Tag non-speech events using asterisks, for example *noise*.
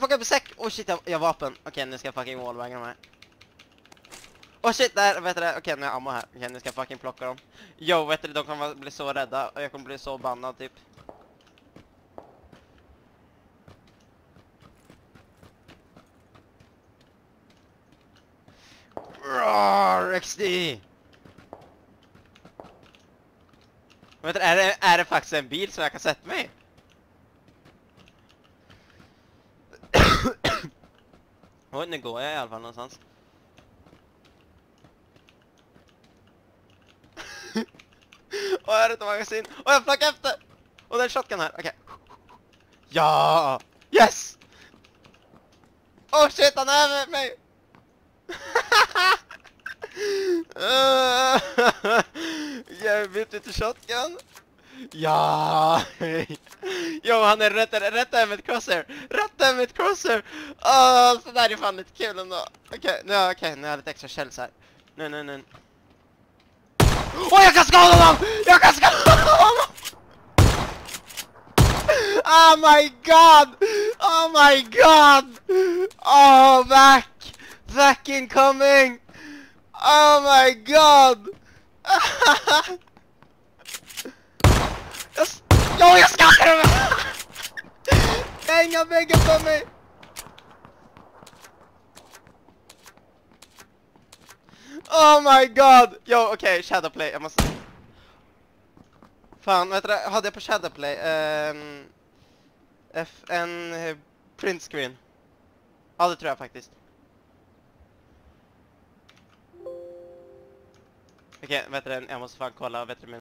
Jag plockar upp en säck! Oh shit, jag, jag har vapen. Okej, nu ska jag fucking wallbanga de här. Oh shit, där, vet du det? Okej, nu har jag ammo här. Okej, nu ska jag fucking plocka dem. Yo, vet du, de kommer bli så rädda och jag kommer bli så bannad typ. Roar, XD! Vet du, är det, är det faktiskt en bil som jag kan sätta mig i? Oj, nu går jag i alla fall någonstans. *laughs* Och jag har ett magasin. och jag flackar efter! Och det är en shotgun här, okej. Ja! Yes! Åh oh, shit, han är över mig! *laughs* jag bytte till shotgun. Ja! *laughs* Jo, han är rätt, rätt över mitt crosser! Rätt över mitt crosser! Åh, så där är fan lite kul ändå. Okej, okay, nu, okay, nu har jag lite extra shells här. Nu, nu, nu. Åh, oh, jag kan skada honom! Jag kan skada honom! Oh my god! Oh my god! Oh, back! Back incoming! Oh my god! jag, jag skakar dem! Har väggen på mig! Oh my god! Jo, okej, okay, shadowplay, jag måste... Fan, vet du hade jag på shadowplay? Um, ehm, FN print screen. Ja, det tror jag faktiskt. Okej, okay, vet du jag måste fan kolla, vet du min